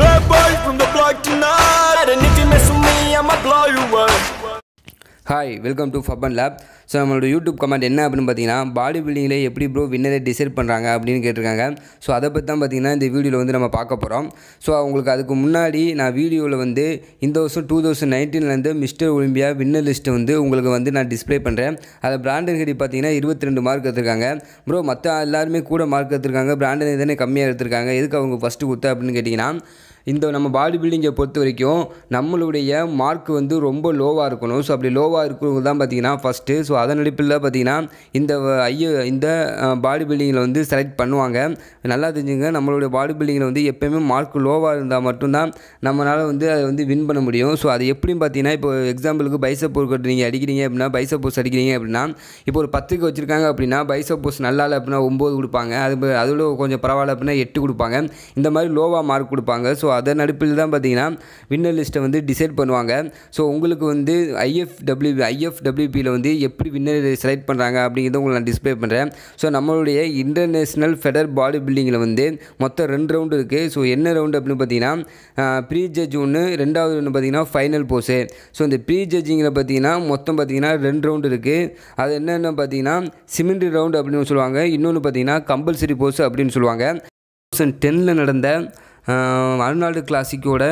Bad boy from the block tonight. And if you mess with me, I'ma blow you up. Hi welcome to ஃபப்பன் lab so நம்மளோட YouTube comment என்ன அப்படின்னு பார்த்தீங்கன்னா பாடி பில்டிங்கில் எப்படி bro வின்னரை decide பண்ணுறாங்க அப்படின்னு கேட்டிருக்காங்க. ஸோ அதை பற்றி தான் பார்த்தீங்கன்னா இந்த வீடியோவில் வந்து நம்ம பார்க்க போகிறோம் ஸோ அவங்களுக்கு அதுக்கு முன்னாடி நான் வீடியோவில் வந்து இந்த வருஷம் டூ தௌசண்ட் நைன்டீன்லேருந்து மிஸ்டர் ஒலிம்பியா வின்னர் லிஸ்ட்டு வந்து உங்களுக்கு வந்து நான் டிஸ்ப்ளே பண்ணுறேன் அதில் பிராண்டன் ஹெடி பார்த்தீங்கன்னா இருபத்தி ரெண்டு மார்க் எடுத்திருக்காங்க. ப்ரோ மற்ற எல்லாருமே கூட மார்க் எடுத்திருக்காங்க. பிராண்டன் தானே கம்மியாக எடுத்திருக்காங்க. எதுக்கு அவங்க ஃபஸ்ட்டு கொடுத்த அப்படின்னு கேட்டிங்கன்னா இந்த நம்ம பாடி பில்டிங்கை பொறுத்த வரைக்கும் நம்மளுடைய மார்க் வந்து ரொம்ப லோவாக இருக்கணும். ஸோ அப்படி லோவாக இருக்கிறவங்க தான் பார்த்தீங்கன்னா ஃபஸ்ட்டு ஸோ அதன் அடிப்பில் பார்த்தீங்கன்னா இந்த ஐயோ இந்த பாடி பில்டிங்கில் வந்து செலக்ட் பண்ணுவாங்க. நல்லா தெரிஞ்சுங்க நம்மளுடைய பாடி பில்டிங்கில் வந்து எப்போயுமே மார்க் லோவாக இருந்தால் மட்டும்தான் நம்மளால் வந்து அதை வந்து வின் பண்ண முடியும். ஸோ அது எப்படின்னு பார்த்தீங்கன்னா இப்போ எக்ஸாம்பிளுக்கு பைசப் போர் நீங்கள் அடிக்கிறீங்க அப்படின்னா பைசப் போஸ் அடிக்கிறீங்க அப்படின்னா இப்போ ஒரு பத்துக்கு வச்சுருக்காங்க அப்படின்னா பைசப் போஸ் நல்லா இல்லை அப்படின்னா ஒம்பது கொடுப்பாங்க. அது அதோட கொஞ்சம் பரவாயில்ல அப்படின்னா எட்டு கொடுப்பாங்க. இந்த மாதிரி லோவாக மார்க் கொடுப்பாங்க. ஸோ அதன் அடிப்பில் தான் பார்த்தீங்கன்னா வின்னர் லிஸ்ட்டை வந்து டிசைட் பண்ணுவாங்க. ஸோ உங்களுக்கு வந்து ஐஎஃப்டபிள்யூ ஐஎஃப்டபிள்யூபியில் வந்து எப்படி வின்னர் செலக்ட் பண்ணுறாங்க அப்படிங்கிறத உங்களுக்கு நான் டிஸ்ப்ளே பண்ணுறேன் ஸோ நம்மளுடைய இன்டர்நேஷ்னல் ஃபெடர் பாடி பில்டிங்கில் வந்து மொத்தம் ரெண்டு ரவுண்டு இருக்குது ஸோ என்ன ரவுண்டு அப்படின்னு பார்த்தீங்கன்னா ப்ரீ ஜட்ஜ் ஒன்று ரெண்டாவது ஒன்று பார்த்தீங்கன்னா ஃபைனல் போஸு ஸோ இந்த ப்ரீ ஜட்ஜிங்கில் பார்த்தீங்கன்னா மொத்தம் பார்த்தீங்கன்னா ரெண்டு ரவுண்டு இருக்குது அது என்னென்ன பார்த்தீங்கன்னா சிமெண்ட்ரி ரவுண்டு அப்படின்னு சொல்லுவாங்க. இன்னொன்று பார்த்தீங்கன்னா கம்பல்சரி போஸ் அப்படின்னு சொல்லுவாங்க. தௌசண்ட் டெனில் நடந்த அருணாடு கிளாசிக்கோட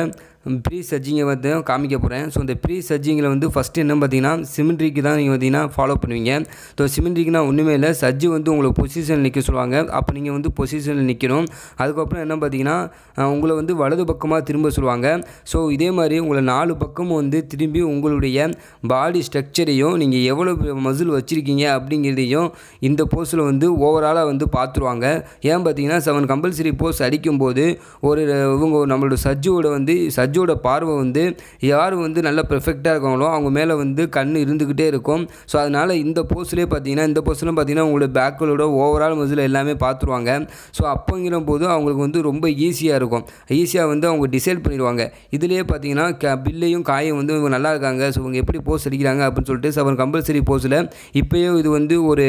ப்ரீ சர்ஜிங்கை வந்து காமிக்க போகிறேன் ஸோ இந்த ப்ரீ சர்ஜிங்கில் வந்து ஃபஸ்ட்டு என்ன பார்த்தீங்கன்னா சிமெண்ட்ரிக்கு தான் நீங்கள் பார்த்தீங்கன்னா ஃபாலோ பண்ணுவீங்க. ஸோ சிமெண்ட்ரிக்குனா ஒன்றுமே இல்லை. சர்ஜி வந்து உங்களை பொசிஷனில் நிற்க சொல்லுவாங்க. அப்போ நீங்கள் வந்து பொசிஷனில் நிற்கணும் அதுக்கப்புறம் என்ன பார்த்தீங்கன்னா உங்களை வந்து வலது பக்கமாக திரும்ப சொல்லுவாங்க. ஸோ இதே மாதிரி உங்களை நாலு பக்கம் வந்து திரும்பி உங்களுடைய பாடி ஸ்ட்ரக்சரையும் நீங்கள் எவ்வளோ மசில் வச்சுருக்கீங்க அப்படிங்கிறதையும் இந்த போஸில் வந்து ஓவராலாக வந்து பார்த்துருவாங்க. ஏன் பார்த்தீங்கன்னா செவன் கம்பல்சரி போஸ் அடிக்கும்போது ஒரு இவங்க நம்மளோட சர்ஜியோட வந்து சர்ஜோட பார்வை வந்து யார் வந்து நல்லா பெர்ஃபெக்டாக இருக்காங்களோ அவங்க மேலே வந்து கண் இருந்துக்கிட்டே இருக்கும். ஸோ அதனால் இந்த போஸ்ட்லேயே பார்த்தீங்கன்னா இந்த போஸ்ட்லாம் பார்த்தீங்கன்னா உங்களோட பேக்களோட ஓவரால் மசில் எல்லாமே பார்த்துருவாங்க ஸோ அப்போங்கிற போது அவங்களுக்கு வந்து ரொம்ப ஈஸியாக இருக்கும். ஈஸியாக வந்து அவங்க டிசைட் பண்ணிடுவாங்க. இதுலேயே பார்த்தீங்கன்னா க பில்லையும் காயும் வந்து இவங்க நல்லா இருக்காங்க. ஸோ இவங்க எப்படி போஸ்ட் அடிக்கிறாங்க அப்படின்னு சொல்லிட்டு செவன் கம்பல்சரி போஸ்ட்டில் இப்போயும் இது வந்து ஒரு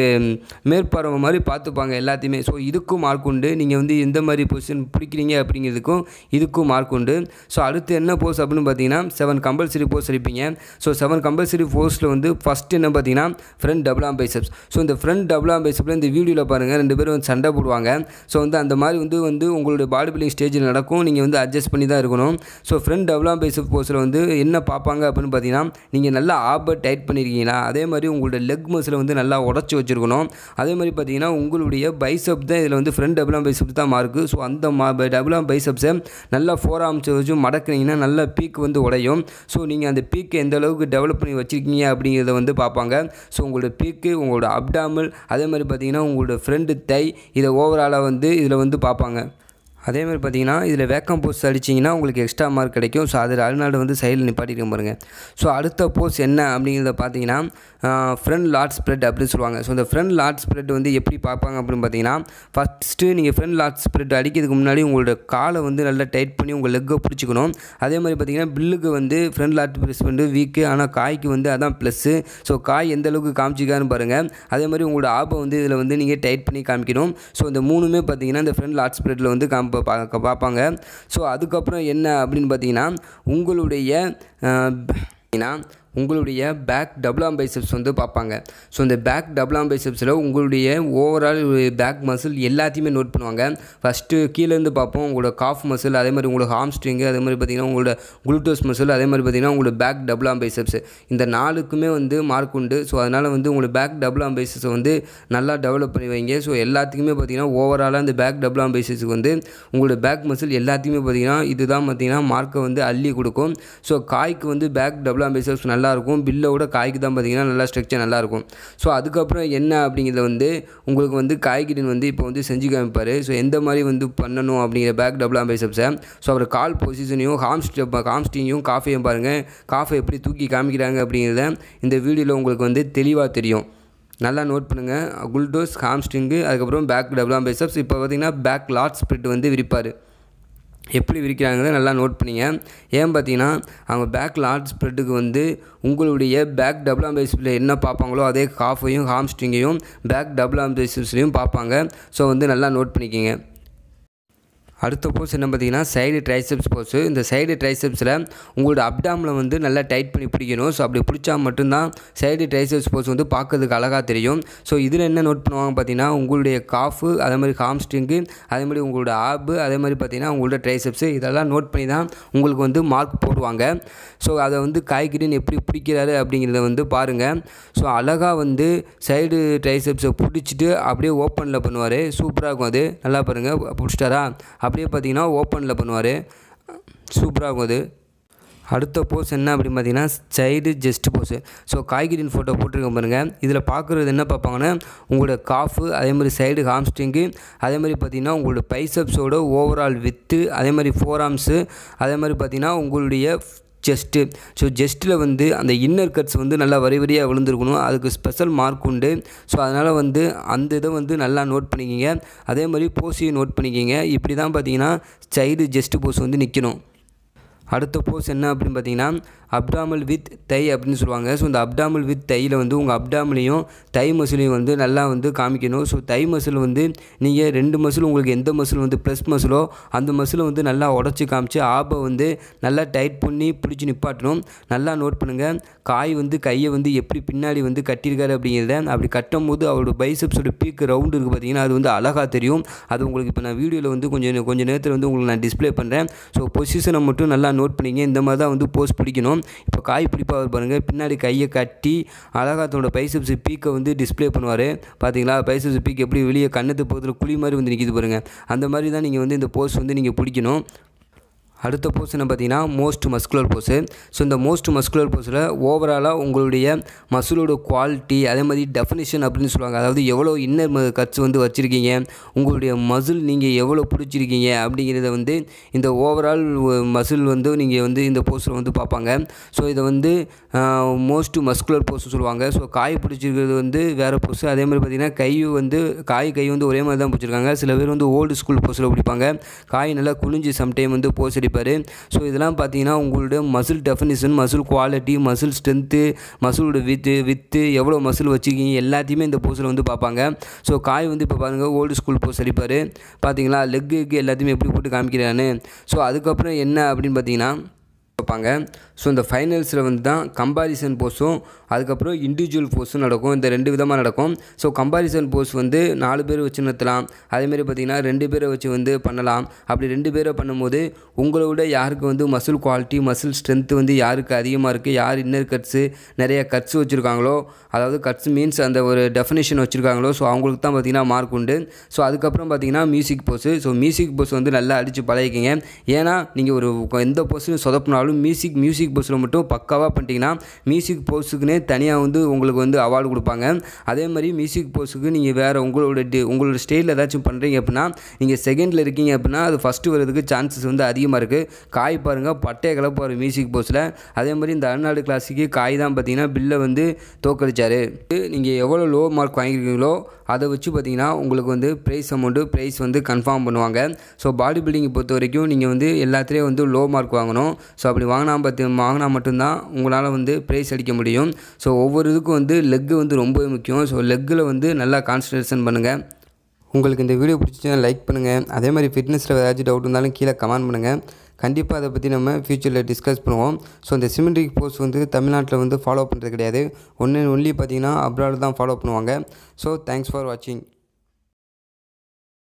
மேற்பார்வை மாதிரி பார்த்துப்பாங்க எல்லாத்தையுமே. ஸோ இதுக்கும் மார்க் உண்டு. நீங்கள் வந்து எந்த மாதிரி பொசிஷன் பிடிக்கிறீங்க அப்படிங்கிறதுக்கும் இதுக்கும் மார்க் உண்டு. ஸோ அடுத்து என்ன போஸ் அப்படின்னு பார்த்தீங்கன்னா செவன் கம்பல்சரி போஸ் இருப்பீங்க ஸோ செவன் கம்பல்சரி போஸில் வந்து ஃபஸ்ட் என்ன பார்த்தீங்கன்னா front double arm biceps so இந்த ஃப்ரண்ட் டபுள் ஆம் பைசப்பில் இந்த வீடியோவில் பாருங்கள் ரெண்டு பேரும் வந்து சண்டை போடுவாங்க. ஸோ வந்து அந்த மாதிரி வந்து வந்து உங்களுடைய பாடி பில்டிங் ஸ்டேஜில் நடக்கும். நீங்கள் வந்து அட்ஜஸ்ட் பண்ணி தான் இருக்கணும். So front double arm biceps போஸில் வந்து என்ன பார்ப்பாங்க அப்படின்னு பார்த்தீங்கன்னா நீங்கள் நல்லா ஆப்பர் டைட் பண்ணியிருக்கீங்களா அதே மாதிரி உங்களுடைய லெக் மசில் வந்து நல்லா உடச்சி வச்சுருக்கணும். அதே மாதிரி பார்த்தீங்கன்னா உங்களுடைய பைசப் தான் இதில் வந்து ஃப்ரண்ட் டபுள் ஆம் பைசப் தான் மார்க்கு ஸோ அந்த மா டபுள் ஆம் பைசப்ஸை நல்லா ஃபோர் ஆம்ஸ் வச்சு பார்த்தீங்கன்னா நல்ல பீக் வந்து உடையும். ஸோ நீங்கள் அந்த பீக்கு எந்த அளவுக்கு டெவலப் பண்ணி வச்சுருக்கீங்க அப்படிங்கிறத வந்து பார்ப்பாங்க. ஸோ உங்களோட பீக்கு உங்களோட அப்டாமல் அதே மாதிரி பார்த்தீங்கன்னா உங்களோட ஃப்ரெண்டு தை இதை ஓவராலாக வந்து இதில் வந்து பார்ப்பாங்க. அதே மாதிரி பார்த்தீங்கன்னா இதில் வேக்கம் போஸ்ட் அடிச்சிங்கன்னா உங்களுக்கு எக்ஸ்ட்ரா மார்க் கிடைக்கும். ஸோ அதில் அருநாடு வந்து சைடில் நிப்பாட்டிட்டு பாருங்கள் ஸோ அடுத்த போஸ்ட் என்ன அப்படிங்கிறத பார்த்தீங்கன்னா ஃப்ரண்ட் லாட் ஸ்ப்ரெட் அப்படின்னு சொல்லுவாங்க. ஸோ இந்த ஃப்ரண்ட் லாட் ஸ்ப்ரெட் வந்து எப்படி பார்ப்பாங்க அப்படின்னு பார்த்தீங்கன்னா ஃபஸ்ட்டு நீங்கள் ஃப்ரண்ட் லாட் ஸ்ப்ரெட் அடிக்கிறதுக்கு முன்னாடி உங்களோட காலை வந்து நல்லா டைட் பண்ணி உங்கள் லெக்கை பிடிச்சிக்கணும். அதே மாதிரி பார்த்தீங்கன்னா பில்லுக்கு வந்து ஃப்ரண்ட் லாட் ப்ரெஸ் வந்து வீக்கு ஆனால் காய்க்கு வந்து அதான் ப்ளஸ்ஸு ஸோ காய் எந்த அளவுக்கு காமிச்சிக்காருன்னு பாருங்கள் அதே மாதிரி உங்களோட ஆப்பை வந்து இதில் வந்து நீங்கள் டைட் பண்ணி காமிக்கணும். ஸோ இந்த மூணுமே பார்த்தீங்கன்னா இந்த ஃப்ரண்ட் லாட் ஸ்ப்ரெட்டில் வந்து காமி பார்க்க பார்ப்பாங்க. ஸோ அதுக்கப்புறம் என்ன அப்படின்னு பார்த்தீங்கன்னா உங்களுடைய பார்த்தீங்கன்னா உங்களுடைய பேக் டபுள் ஆம் பைசப்ஸ் வந்து பார்ப்பாங்க. ஸோ இந்த பேக் டபுள் ஆம் பைசப்ஸில் உங்களுடைய ஓவரால் பேக் மசில் எல்லாத்தையுமே நோட் பண்ணுவாங்க. ஃபஸ்ட்டு கீழேருந்து பார்ப்போம். உங்களோட காஃப் மசில் அதே மாதிரி உங்களோட ஹார்ம் ஸ்ட்ரிங்கு அதே மாதிரி பார்த்தீங்கன்னா உங்களோட குளுட்டோஸ் மசில் அதே மாதிரி பார்த்தீங்கன்னா உங்களோட பேக் டபுள் ஆம் பைசப்ஸ் இந்த நாலுக்குமே வந்து மார்க் உண்டு. ஸோ அதனால் வந்து உங்களோட பேக் டபுள் ஆம் பைசப்ஸை வந்து நல்லா டெவலப் பண்ணி வைங்க. ஸோ எல்லாத்துக்குமே பார்த்திங்கன்னா ஓவராலாக அந்த பேக் டபுள் ஆம் பைசப்ஸுக்கு வந்து உங்களோட பேக் மசில் எல்லாத்தையுமே பார்த்திங்கன்னா இதுதான் பார்த்திங்கன்னா மார்க்கை வந்து அள்ளி கொடுக்கும். ஸோ காய்க்கு வந்து பேக் டபுள் ஆம் பைசப்ஸ் நல்லாயிருக்கும். பில்லோட காய்க்கு தான் பார்த்தீங்கன்னா நல்லா ஸ்ட்ரக்சர் நல்லாயிருக்கும். ஸோ அதுக்கப்புறம் என்ன அப்படிங்கிறத வந்து உங்களுக்கு வந்து காய்கறி வந்து இப்போ வந்து செஞ்சு காமிப்பார். ஸோ எந்த மாதிரி வந்து பண்ணணும் அப்படிங்கிற பேக் டபுள் ஆம் பைசப்ஸை ஸோ அவர் கால் பொசிஷனையும் ஹாம் ஸ்டெப் ஹாம்ஸ்டிங்கையும் காஃபையும் பாருங்கள் காஃபை எப்படி தூக்கி காமிக்கிறாங்க அப்படிங்கிறத இந்த வீடியோவில் உங்களுக்கு வந்து தெளிவாக தெரியும். நல்லா நோட் பண்ணுங்கள் குல்டோஸ் ஹாம்ஸ்டிங்கு அதுக்கப்புறம் பேக் டபுள் ஆம் பைசப்ஸ் இப்போ பார்த்தீங்கன்னா பேக் லாட் ஸ்ப்ரிட் வந்து விரிப்பார். எப்படி விரிக்கிறாங்கிறத நல்லா நோட் பண்ணிங்க. ஏன் பார்த்தீங்கன்னா அவங்க பேக் லார்ஜ் ஸ்ப்ரெட்டுக்கு வந்து உங்களுடைய பேக் டபுள் ஆம் பேசிஸில் என்ன பார்ப்பாங்களோ அதே காஃபையும் ஹாம்ஸ்ட்ரிங்கையும் பேக் டபுள் ஆம் பேசிஸ்லையும் பார்ப்பாங்க. ஸோ வந்து நல்லா நோட் பண்ணிக்கிங்க. அடுத்த போஸ் என்ன பார்த்தீங்கன்னா சைடு ட்ரைசெப்ஸ் போஸு இந்த சைடு ட்ரைசெப்ஸில் உங்களோட அப்டாமில் வந்து நல்லா டைட் பண்ணி பிடிக்கணும். ஸோ அப்படி பிடிச்சா மட்டும்தான் சைடு ட்ரைசெப்ஸ் போஸ் வந்து பார்க்கறதுக்கு அழகாக தெரியும். ஸோ இதில் என்ன நோட் பண்ணுவாங்க பார்த்தீங்கன்னா உங்களுடைய காஃபு அதே மாதிரி ஹாம்ஸ்ட்ரிங்கு அதே மாதிரி உங்களோட ஆப்பு அதே மாதிரி பார்த்தீங்கன்னா உங்களோட ட்ரைசெப்ஸு இதெல்லாம் நோட் பண்ணி தான் உங்களுக்கு வந்து மார்க் போடுவாங்க. ஸோ அதை வந்து காய்கறின்னு எப்படி பிடிக்கிறாரு அப்படிங்கிறத வந்து பாருங்கள் ஸோ அழகாக வந்து சைடு ட்ரைசெப்ஸை பிடிச்சிட்டு அப்படியே ஓப்பனில் பண்ணுவார். சூப்பராக இருக்கும் அது. நல்லா பாருங்கள் பிடிச்சிட்டாரா? அப்படியே பார்த்தீங்கன்னா ஓப்பனில் பண்ணுவார். சூப்பராக இருக்கும் அது. அடுத்த போஸ் என்ன அப்படின்னு பார்த்தீங்கன்னா சைடு ஜஸ்ட் போஸு ஸோ காய்கறியின் ஃபோட்டோ போட்டிருக்க பாருங்கள் இதில் பார்க்குறது என்ன பார்ப்பாங்கன்னா உங்களோட காஃபு அதே மாதிரி சைடு ஹாம்ஸ்டிங்கு அதே மாதிரி பார்த்தீங்கன்னா உங்களோட பைசப்ஸோட ஓவரால் வித்து அதே மாதிரி ஃபோர் ஆர்ம்ஸு அதே மாதிரி பார்த்தீங்கன்னா உங்களுடைய செஸ்ட்டு ஸோ ஜெஸ்ட்டில் வந்து அந்த இன்னர் கட்ஸ் வந்து நல்லா வரி வரியாக விழுந்துருக்கணும். அதுக்கு ஸ்பெஷல் மார்க் உண்டு. ஸோ அதனால் வந்து அந்த இதை வந்து நல்லா நோட் பண்ணிக்கிங்க. அதே மாதிரி போஸையும் நோட் பண்ணிக்கிங்க. இப்படி தான் பார்த்தீங்கன்னா சைடு ஜெஸ்ட்டு போஸ் வந்து நிற்கணும் அடுத்த போஸ் என்ன அப்படின்னு பார்த்தீங்கன்னா அப்டாமல் வித் தை அப்படின்னு சொல்லுவாங்க. ஸோ இந்த அப்டாமல் வித் தையில் வந்து உங்கள் அப்டாமலையும் தை மசிலையும் வந்து நல்லா வந்து காமிக்கணும். ஸோ தை மசில் வந்து நீங்கள் ரெண்டு மசில் உங்களுக்கு எந்த மசில் வந்து ப்ளஸ் மசிலோ அந்த மசிலை வந்து நல்லா உடச்சி காமிச்சு ஆப்பை வந்து நல்லா டைட் பண்ணி பிடிச்சி நிப்பாட்டணும். நல்லா நோட் பண்ணுங்கள் காய் வந்து கையை வந்து எப்படி பின்னாடி வந்து கட்டியிருக்காரு அப்படிங்கிறத அப்படி கட்டும் போது அவரோட பைசப்ஸோட பீக் ரவுண்டு இருக்குது பார்த்தீங்கன்னா அது வந்து அழகாக தெரியும். அது உங்களுக்கு இப்போ நான் வீடியோவில் வந்து கொஞ்சம் கொஞ்சம் நேரத்தில் வந்து உங்களுக்கு நான் டிஸ்ப்ளே பண்ணுறேன் ஸோ பொசிஷனை மட்டும் நல்லா நோட் பண்ணிங்க. இந்த மாதிரி தான் வந்து போஸ் பிடிக்கணும். இப்போ காய் பிடிப்பாக பாருங்கள் பின்னாடி கையை கட்டி அழகாக தன்னோட பைசப்ஸ் பீக்கை வந்து டிஸ்ப்ளே பண்ணுவார். பார்த்தீங்களா பைசப்ஸ் பீக் எப்படி வெளியே கண்ணத்து பக்கத்தில் குழி மாதிரி வந்து நிற்கிது பாருங்கள் அந்த மாதிரி தான் நீங்கள் வந்து இந்த போஸ்ட் வந்து நீங்கள் பிடிக்கணும். அடுத்த போஸ் பார்த்தீங்கன்னா மோஸ்ட் மஸ்குலர் போஸு ஸோ இந்த மோஸ்ட் மஸ்குலர் போஸில் ஓவராலாக உங்களுடைய மசிலோட குவாலிட்டி அதே மாதிரி டெஃபினிஷன் அப்படின்னு சொல்லுவாங்க. அதாவது எவ்வளோ இன்னர் கட்ஸ் வந்து வச்சுருக்கீங்க உங்களுடைய மசில் நீங்கள் எவ்வளோ பிடிச்சிருக்கீங்க அப்படிங்கிறத வந்து இந்த ஓவரால் மசில் வந்து நீங்கள் வந்து இந்த போஸில் வந்து பார்ப்பாங்க. ஸோ இதை வந்து மோஸ்ட் மஸ்குலர் போஸ் சொல்லுவாங்க. ஸோ காய் பிடிச்சிருக்கிறது வந்து வேறு போஸு அதே மாதிரி பார்த்திங்கன்னா கை வந்து காய் கை வந்து ஒரே மாதிரி தான் பிடிச்சிருக்காங்க. சில பேர் வந்து ஓல்டு ஸ்கூல் போஸில் பிடிப்பாங்க. காய் நல்லா குனிஞ்சு சம்டைம் வந்து போஸ் பண்ணியிருப்பார். ஸோ இதெல்லாம் பார்த்தீங்கன்னா உங்களுடைய muscle definition muscle quality muscle strength மசிலோட with with எவ்வளோ மசில் வச்சுருக்கீங்க எல்லாத்தையுமே இந்த போஸில் வந்து பார்ப்பாங்க. ஸோ காய் வந்து இப்போ பாருங்கள் ஓல்டு ஸ்கூல் போஸ் அடிப்பார். பார்த்தீங்களா? லெக்கு எல்லாத்தையுமே எப்படி போட்டு காமிக்கிறான்னு ஸோ அதுக்கப்புறம் என்ன அப்படின்னு பார்த்தீங்கன்னா வைப்பாங்க. ஸோ இந்த ஃபைனல்ஸில் வந்து தான் கம்பாரிசன் போஸும் அதுக்கப்புறம் இண்டிவிஜுவல் போஸும் நடக்கும். இந்த ரெண்டு விதமாக நடக்கும். ஸோ கம்பாரிசன் போஸ் வந்து நாலு பேர் வச்சு நிறுத்தலாம் அதேமாரி பார்த்திங்கன்னா ரெண்டு பேரை வச்சு வந்து பண்ணலாம். அப்படி ரெண்டு பேரை பண்ணும்போது உங்களை விட யாருக்கு வந்து மசில் குவாலிட்டி மசில் ஸ்ட்ரென்த்து வந்து யாருக்கு அதிகமாக இருக்குது யார் இன்னர் கட்ஸு நிறைய கட்ஸ் வச்சுருக்காங்களோ அதாவது கட்ஸ் மீன்ஸ் அந்த ஒரு டெஃபினேஷன் வச்சுருக்காங்களோ ஸோ அவங்களுக்கு தான் பார்த்திங்கன்னா மார்க் உண்டு. ஸோ அதுக்கப்புறம் பார்த்திங்கன்னா music pose so music pose வந்து நல்லா அடித்து பழகிக்கிங்க. ஏன்னா நீங்கள் ஒரு எந்த போஸும் சொதப்பினாலும் மியூசிக் மியூசிக் போஸில் மட்டும் பக்காவாக பண்ணிட்டீங்கன்னா மியூசிக் போஸுக்குன்னே தனியாக வந்து உங்களுக்கு வந்து அவார்டு கொடுப்பாங்க. அதே மாதிரி மியூசிக் போஸுக்கு நீங்கள் வேறு உங்களோட உங்களோட ஸ்டேட்டில் ஏதாச்சும் பண்ணுறீங்க அப்படின்னா நீங்கள் செகண்டில் இருக்கீங்க அப்படின்னா அது ஃபஸ்ட்டு வரதுக்கு சான்சஸ் வந்து அதிகமாக இருக்குது காய் பாருங்கள் பட்டைய கலப்பார் மியூசிக் போஸில் அதே மாதிரி இந்த அருநாடு கிளாஸுக்கு காய் தான் பார்த்தீங்கன்னா பில்லை வந்து தோக்கடிச்சார். நீங்கள் எவ்வளோ லோ மார்க் வாங்கியிருக்கீங்களோ அதை வச்சு பார்த்தீங்கன்னா உங்களுக்கு வந்து ப்ரைஸ் அமௌண்ட்டு ப்ரைஸ் வந்து கன்ஃபார்ம் பண்ணுவாங்க. ஸோ பாடி பில்டிங்கை பொறுத்த வரைக்கும் நீங்கள் வந்து எல்லாத்துலேயும் வந்து லோ மார்க் வாங்கணும். ஸோ அப்படி அப்படி வாங்கினா பார்த்து வாங்கினா மட்டும்தான் உங்களால் வந்து ப்ரைஸ் அடிக்க முடியும். ஸோ ஒவ்வொரு இதுக்கும் வந்து லெக்கு வந்து ரொம்பவே முக்கியம். ஸோ லெக்கில் வந்து நல்லா கான்சன்ட்ரேஷன் பண்ணுங்கள் உங்களுக்கு இந்த வீடியோ பிடிச்சிச்சுன்னா லைக் பண்ணுங்கள் அதே மாதிரி ஃபிட்னஸில் ஏதாச்சும் டவுட் இருந்தாலும் கீழே கமெண்ட் பண்ணுங்கள் கண்டிப்பாக அதை பற்றி நம்ம ஃப்யூச்சரில் டிஸ்கஸ் பண்ணுவோம். ஸோ இந்த சிமெண்ட்ரிக் போஸ்ட் வந்து தமிழ்நாட்டில் வந்து ஃபாலோ பண்ணுறது கிடையாது. ஒன்று ஒன்லி பார்த்தீங்கன்னா அப்ராட் தான் ஃபாலோ பண்ணுவாங்க. ஸோ தேங்க்ஸ் ஃபார் வாட்சிங்